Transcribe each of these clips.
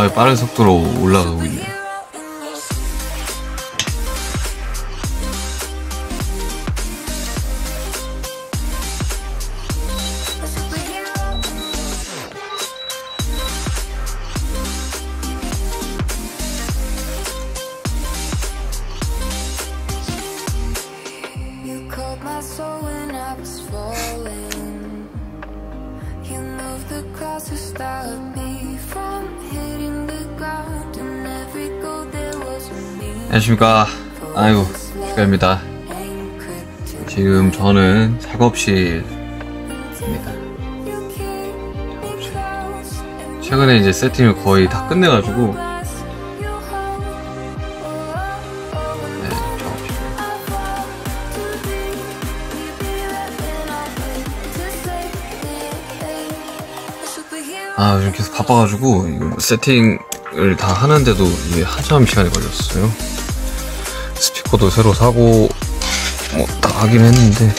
아 빠른 속도로 올라가고 있네. 안녕하십니까. 아이고, 축하입니다. 지금 저는 작업실입니다. Every 최근에 이제 세팅을 거의 다 끝내가지고. Oh, oh, oh, 네, 작업실. 아, 요즘 계속 바빠가지고, 세팅 을 다 하는데도 이게 한참 시간이 걸렸어요. 스피커도 새로 사고, 뭐, 다 하긴 했는데,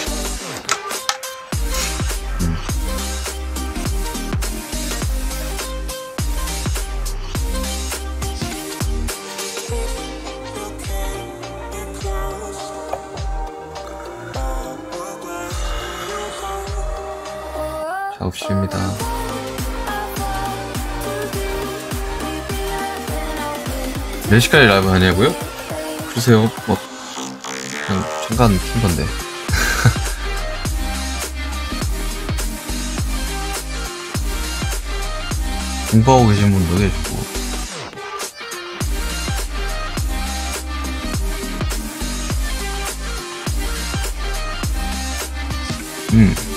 몇 시까지 라이브 하냐고요? 그러세요. 뭐 그냥 잠깐 킨 건데. 공부하고 계신 분도 계시고. 음.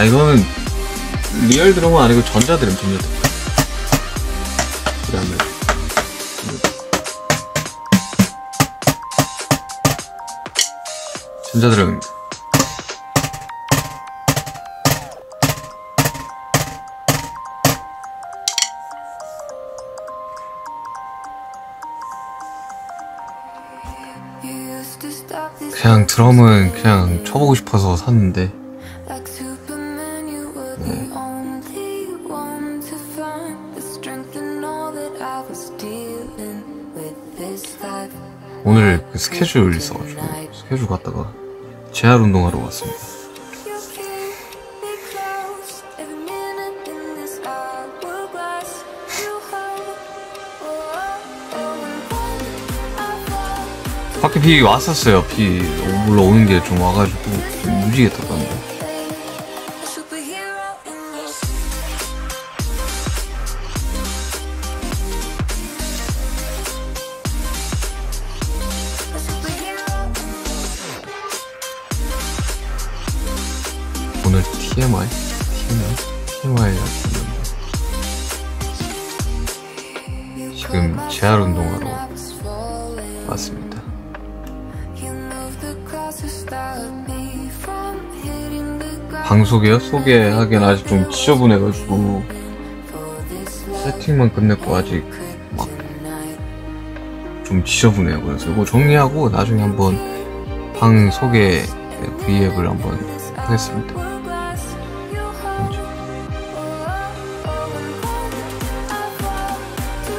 아, 이거는 리얼 드럼은 아니고 전자드럼, 전자드럼. 전자드럼입니다. To stop this 그냥 드럼은 그냥 쳐보고 싶어서 샀는데 스케줄 있어가지고 스케줄 갔다가 재활 운동하러 왔습니다. Oh, oh, oh, 밖에 비 왔었어요. 비 물론 오는 게 좀 와가지고 좀 무지개 a TMI? TMI? TMI 지금 재활 운동하러 왔습니다. 방 소개요? 소개하기엔 아직 좀 지저분해가지고 세팅만 끝냈고 아직 막 좀 지저분해요. 그래서 이거 정리하고 나중에 한번 방 소개 브이앱을 한번 하겠습니다.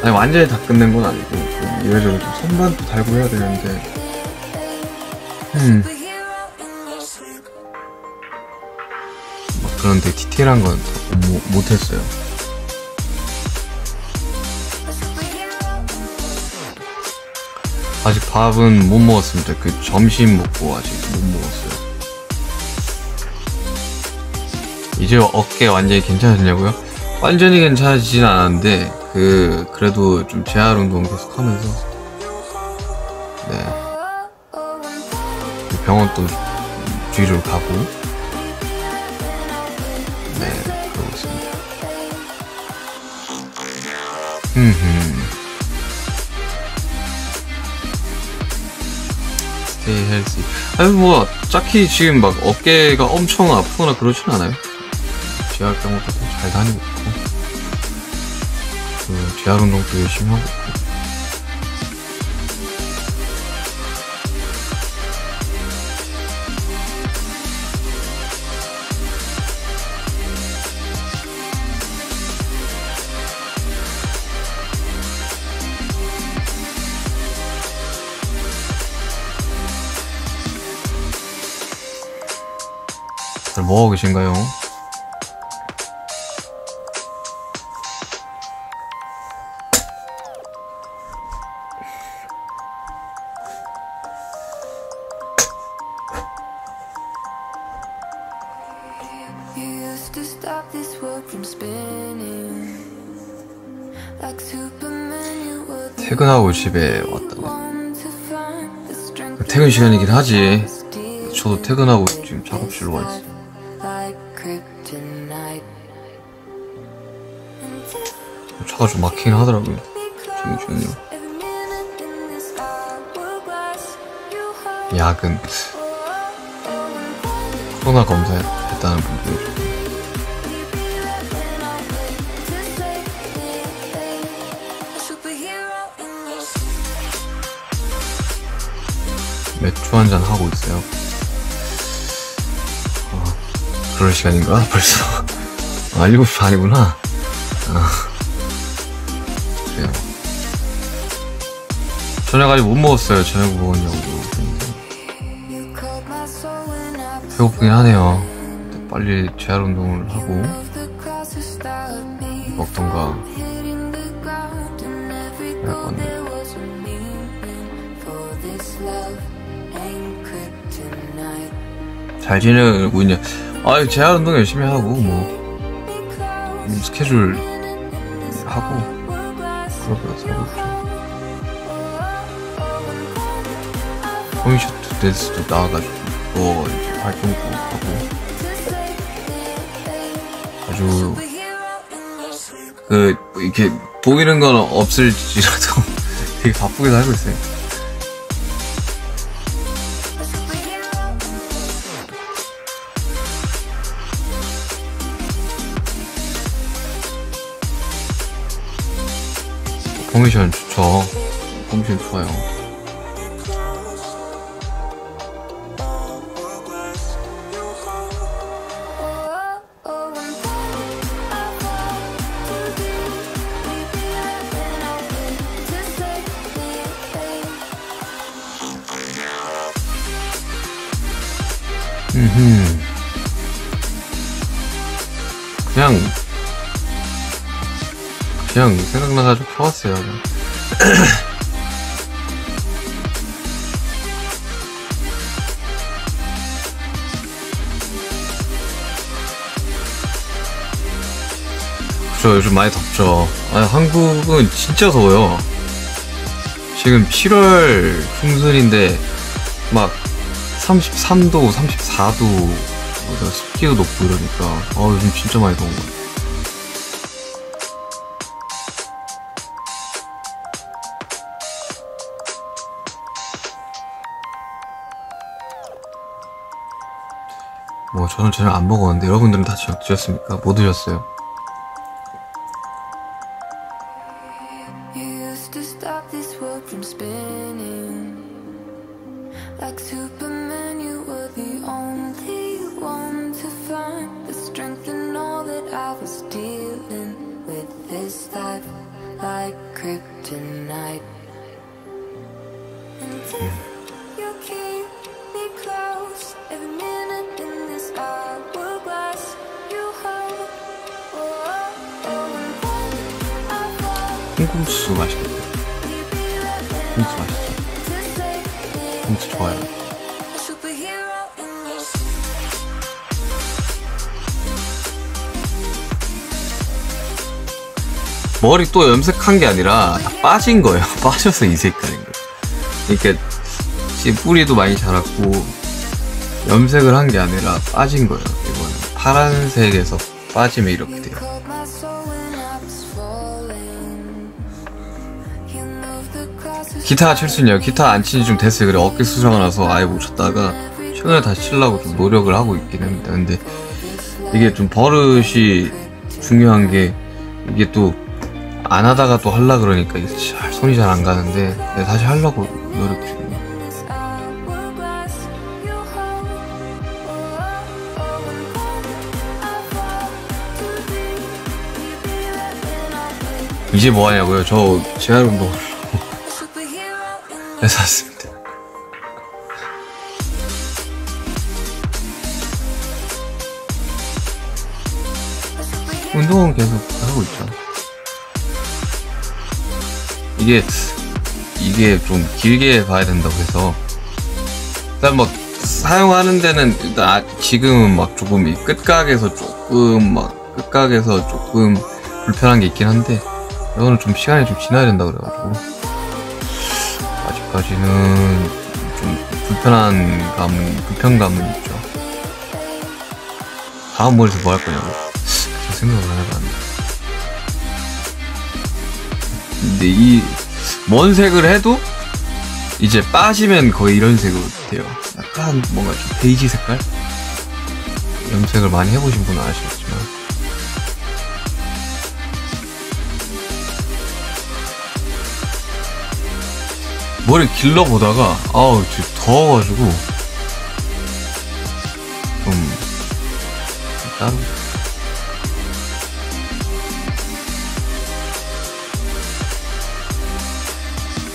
아니 완전히 다 끝낸 건 아니고 좀 이래저래 좀 선반도 달고 해야 되는데 음. 막 그런데 디테일한 건 못- 못했어요. 아직 밥은 못 먹었습니다. 그 점심 먹고 아직 못 먹었어요. 이제 어깨 완전히 괜찮아졌냐고요? 완전히 괜찮아지진 않았는데 그 그래도 좀 재활 운동 계속 하면서 네 병원 또 뒤로 가고 네 그러고 있습니다. 스테이 헬스 아니 뭐 딱히 지금 막 어깨가 엄청 아프거나 그러진 않아요. 재활 병원도 잘 다니고 있고 그 재활 운동도 열심히 하고 있고 다들 뭐하고 계신가요? You used to stop this world from spinning. Like Superman, you were the 퇴근하고 집에 strength 퇴근 시간이긴 하지. 저도 퇴근하고 지금 작업실로 와 있어요. 차가 좀 막히긴 하더라고요. you hold 야근. 코로나 검사했다 는 분들. me when I wait to say it. A superhero in your 맥주 한 잔 하고 있어요. 어, 그럴 시간인가? 벌써. 아, 7시 반이구나. 아, 그래요. 저녁 아직 못 먹었어요. 저녁 뭐 먹었냐고. 배고프긴 하네요. 빨리 재활 운동을 하고 먹던가 할 건데. 잘 지내고 있냐. 아, 재활 운동 열심히 하고, 뭐, 음, 스케줄 하고, 그러고 살고. I 커미셔트 댄스도 나와가지고, 활동도 하고, 아주, 그, 뭐 이렇게, 보이는 건 없을지라도 되게 바쁘게 살고 있어요. 커미션 좋죠. 커미션 좋아요. 그죠, 요즘 많이 덥죠. 아, 한국은 진짜 더워요. 지금 7월 중순인데, 막, 33도, 34도, 습기도 높고 이러니까, 아, 요즘 진짜 많이 더운 것 같아요. 뭐, 저는 저녁 안 먹었는데, 여러분들은 다 드셨습니까? 뭐 드셨어요? Like Superman, you were the only one to find the strength in all that I was dealing with this life, like kryptonite. 머리 또 염색한 게 아니라 다 빠진 거예요. 빠져서 이 색깔인 거예요. 지금 뿌리도 많이 자랐고 염색을 한 게 아니라 빠진 거예요. 이거는 파란색에서 빠지면 이렇게 돼요. 기타 칠 수 있냐고 기타 안 친지 좀 됐어요. 그래 어깨 수정을 나서 아예 못 쳤다가 최근에 다시 치려고 좀 노력을 하고 있긴 합니다. 근데 이게 좀 버릇이 중요한 게 이게 또 안 하다가 또 하려 그러니까 손이 잘 안 가는데 다시 하려고 노력 중이에요. Oh, oh. 이제 뭐 하냐고요? 저 재활 in 해서 왔습니다. 운동은 계속 하고 있죠. 이게 이게 좀 길게 봐야 된다고 해서 일단 막 사용하는 데는 일단 아- 지금은 막 조금 이 끝각에서 조금 막 끝각에서 조금 불편한 게 있긴 한데 이거는 좀 시간이 좀 지나야 된다 그래가지고 아직까지는 좀 불편한 감 불편감은 있죠. 다음 머리에서 뭐 할 거냐고 저 생각을 안 해봤는데. 근데 이 먼 색을 해도 이제 빠지면 거의 이런 색으로 돼요. 약간 뭔가 좀 베이지 색깔? 염색을 많이 해보신 분은 아시겠지만. 머리 길러 보다가 아우 지금 더워가지고 좀 따로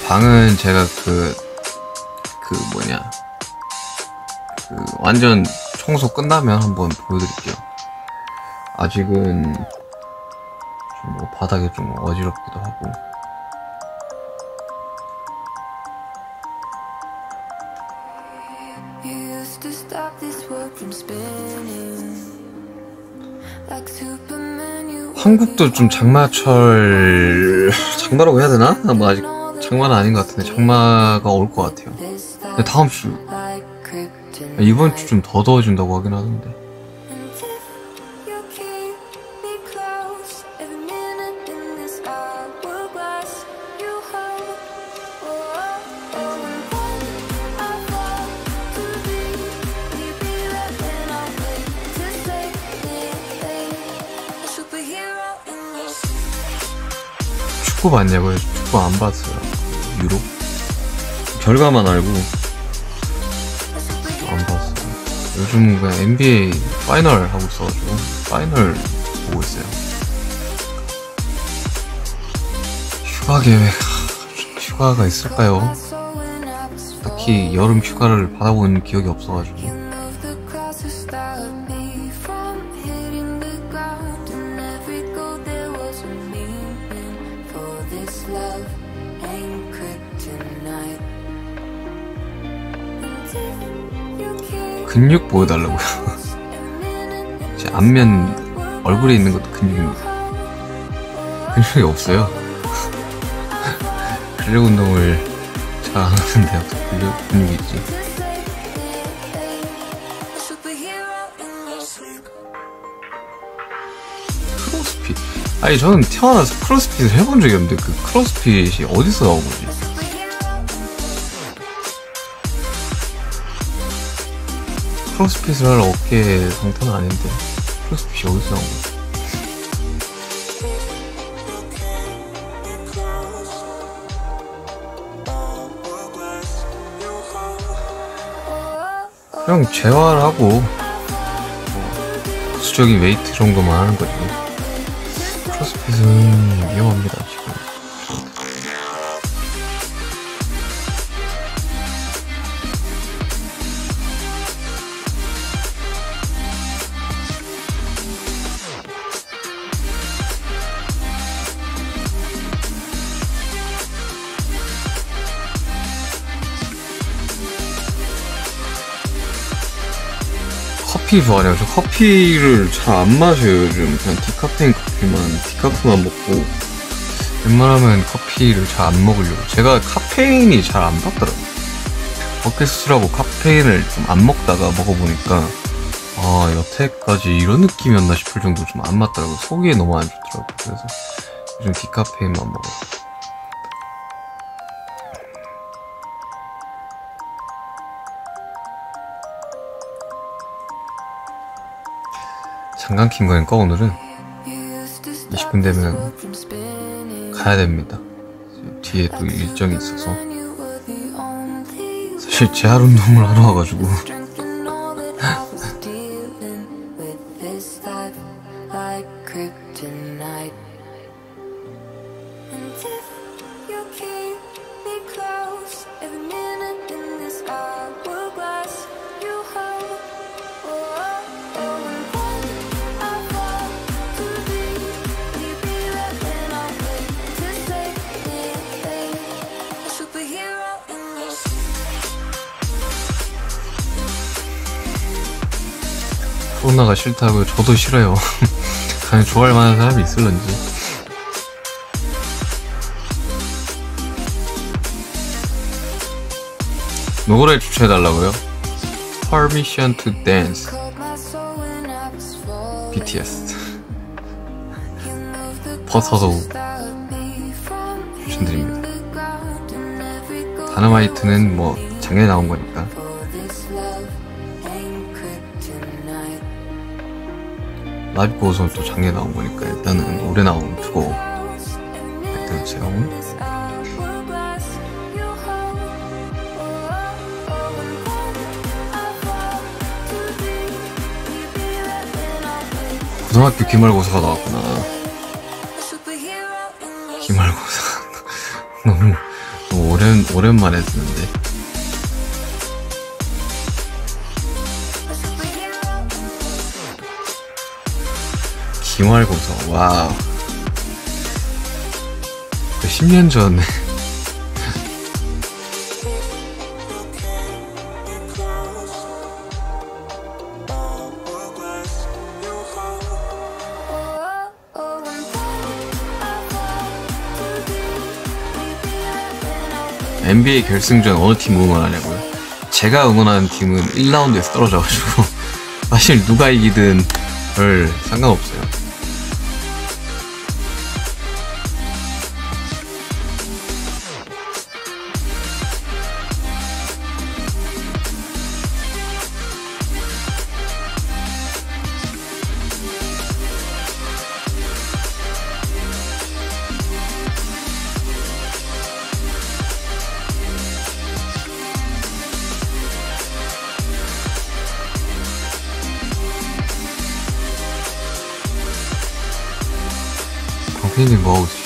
방은 제가 그, 그 뭐냐. 그 완전 청소 끝나면 한번 보여드릴게요. 아직은 좀 뭐 바닥이 좀 어지럽기도 하고. 한국도 좀 장마철, 장마라고 해야 되나? 뭐 아직 장마는 아닌 것 같은데 장마가 올 것 같아요. 근데 다음 주. 이번 주 좀 더 더워진다고 하긴 하던데. Oh, oh, 오, 축구 봤냐고요? 축구 안 봤어요. 유로? 결과만 알고 안 봤어요. 요즘 그냥 NBA 파이널 하고 있어가지고 파이널 보고 있어요. 휴가 계획 하, 휴가가 있을까요? 딱히 여름 휴가를 받아본 기억이 없어가지고 근육 보여달라고요. 제 앞면 얼굴에 있는 것도 근육입니다. 근육이 없어요. 근력 운동을 잘 안 하는데 어떻게 근육, 근육이 있지? 크로스핏. 아니 저는 태어나서 크로스핏을 해본 적이 없는데 그 크로스핏이 어디서 나온 거지? 크로스핏을 할 어깨 상태는 아닌데 크로스핏이 어디서 나온 거지? 그냥 재활하고 뭐 수적인 웨이트 정도만 하는 거지. 크로스핏은 위험합니다 커피 좋아해요. 저 커피를 잘 안 마셔요, 요즘. 그냥 디카페인 커피만, 디카프만 먹고, 웬만하면 커피를 잘 안 먹으려고. 제가 카페인이 잘 안 받더라고요. 버켓스라고 카페인을 좀 안 먹다가 먹어보니까, 아, 여태까지 이런 느낌이었나 싶을 정도 좀안 맞더라고요. 속이 너무 안 좋더라고요. 그래서 요즘 디카페인만 먹어요. 잠깐 킨 거니까 오늘은 20분 되면 가야 됩니다. 뒤에 또 일정이 있어서. 사실 재활 운동을 하러 와가지고 코로나가 싫다고요. 저도 싫어요. 과연 좋아할 만한 사람이 있을런지. 노래 추천해달라고요? Permission to Dance. BTS 버서도 추천드립니다. 다나마이트는 뭐 작년에 나온 거니까 고선 또 작년에 나온 거니까 일단은 올해 나온 두고 일단 제가. Oh, oh, oh. 고등학교 기말고사가 나왔구나. 기말고사 너무 너무 오랜 오랜만에 듣는데 기말고사 그 10년 전에 Oh, oh, and when I fall too deep, we be right when I wake. NBA 결승전 어느 팀 응원하냐고요? 제가 응원하는 팀은 1라운드에서 떨어져가지고 사실 누가 이기든 별 상관없어요. Animals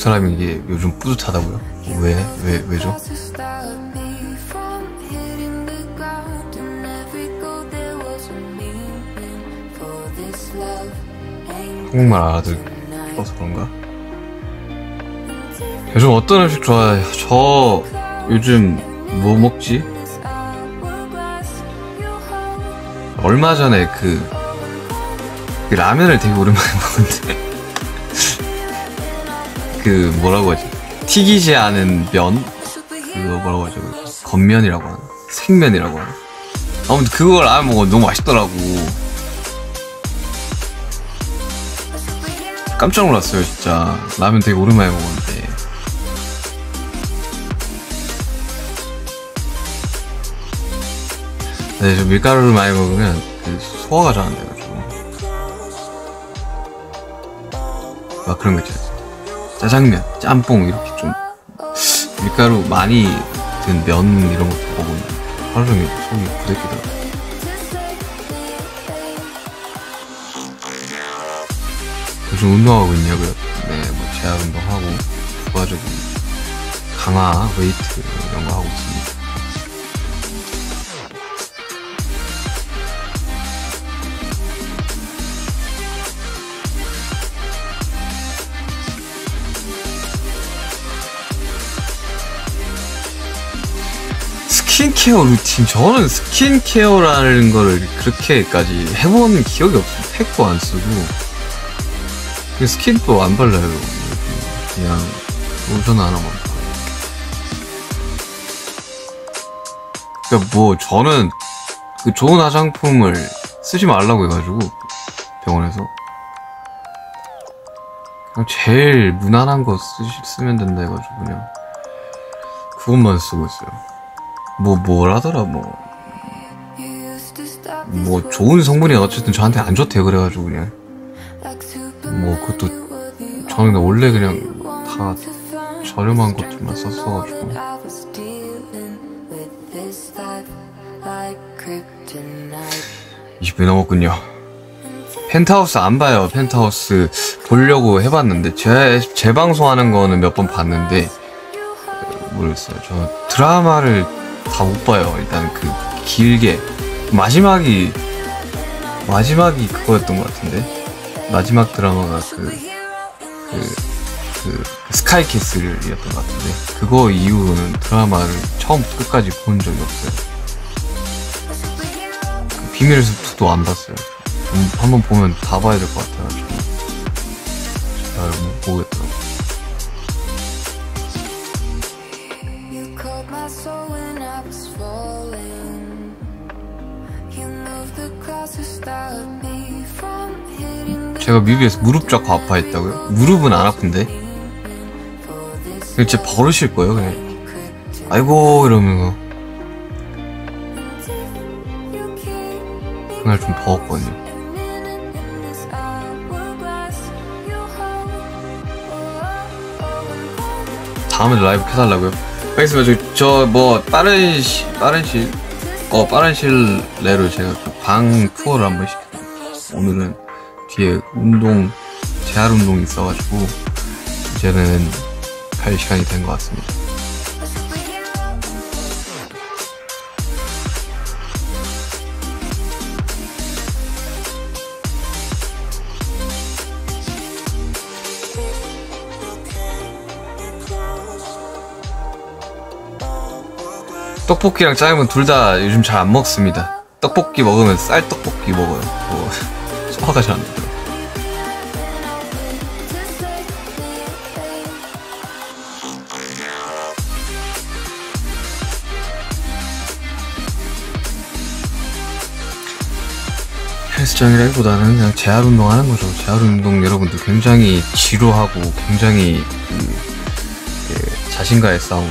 사람이 이게 요즘 뿌듯하다고요? 왜? 왜, 왜죠? 한국말 알아들어서 그런가? 요즘 어떤 음식 좋아해요? 저 요즘 뭐 먹지? 얼마 전에 그, 그 라면을 되게 오랜만에 먹었는데 그 뭐라고 하지? 튀기지 않은 면 그거 뭐라고 하죠? 겉면이라고 하나? 생면이라고 하나? 아무튼 그걸 안 먹어 너무 맛있더라고. 깜짝 놀랐어요 진짜 라면 되게 오랜만에 먹었는데. 네, 저 밀가루를 많이 먹으면 그 소화가 잘 안 돼가지고. 막 그런 거 있잖아요. 짜장면, 짬뽕 이렇게 좀 밀가루 많이 든 면 이런 것도 먹으면 하루 종일 속이 부대끼더라고요. 요즘 운동하고 있냐고요? 네, 뭐 재활 운동하고 부가적인 강화, 웨이트 이런 거 하고 있습니다. 스킨케어 루틴 저는 스킨케어라는 거를 그렇게까지 해본 기억이 없어요 팩도 안 쓰고 그 스킨도 안 발라요. 그냥 로션 하나만 그러니까 뭐 저는 그 좋은 화장품을 쓰지 말라고 해가지고 병원에서. 그냥 제일 무난한 거 쓰, 쓰면 된다 해가지고 그냥 그것만 쓰고 있어요 뭐 뭘 하더라 뭐. 뭐 좋은 성분이 어쨌든 저한테 안 좋대요 그래가지고 그냥. 뭐 그것도 저는 원래 그냥 다 저렴한 것들만 썼어가지고. 20분 넘었군요. 펜트하우스 안 봐요. 펜트하우스 보려고 해봤는데 제, 재방송하는 거는 몇 번 봤는데 모르겠어요. 저 드라마를 다 못 봐요. 일단 그 길게. 마지막이 마지막이 그거였던 것 같은데? 마지막 드라마가 그, 그, 그 스카이캐슬이었던 것 같은데? 그거 이후로는 드라마를 처음부터 끝까지 본 적이 없어요. 그 비밀의 숲도 안 봤어요. 음, 한번 보면 다 봐야 될 것 같아가지고. 잘못 보겠더 제가 뮤비에서 무릎 잡고 아파했다고요? 무릎은 안 아픈데 그냥 진짜 버릇일 거예요 그냥 아이고 이러면서 그날 좀 더웠거든요 다음에 라이브 켜달라고요? 알겠습니다. 저뭐 빠른 시 빠른 실어 빠른 실내로 제가 그방 투어를 한번 시켜드릴게요. 오늘은 뒤에 운동 재활 운동이 있어가지고 이제는 갈 시간이 된 것 같습니다. 떡볶이랑 짜장면 둘 다 요즘 잘 안 먹습니다. 떡볶이 먹으면 쌀 떡볶이 먹어요. 뭐소 화가 잘안 되더라고요. 헬스장이라기보다는 그냥 재활 운동하는 거죠. 재활 운동 여러분들 굉장히 지루하고 굉장히 그, 그 자신과의 싸움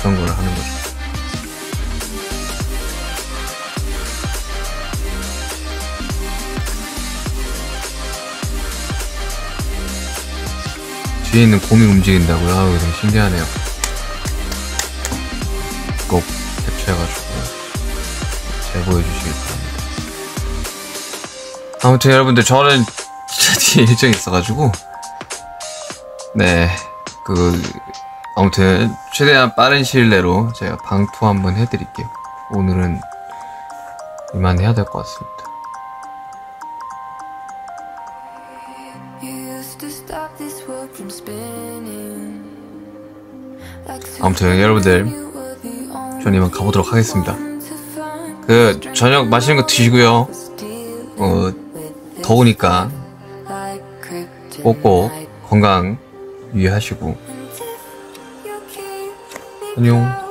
그런 걸 하는 거죠. 뒤에 있는 곰이 움직인다고요? 아우, 되게 신기하네요. 꼭 캡처해가지고 제보해 주시길 바랍니다. 아무튼 여러분들 저는 뒤에 일정이 있어가지고 네, 그 아무튼 최대한 빠른 시일 내로 제가 방투 한번 해드릴게요. 오늘은 이만 해야 될 것 같습니다. 아무튼 여러분들 전 이만 가보도록 하겠습니다. 그 저녁 맛있는 거 드시고요. 어 더우니까. 꼭꼭 건강 유의하시고 안녕.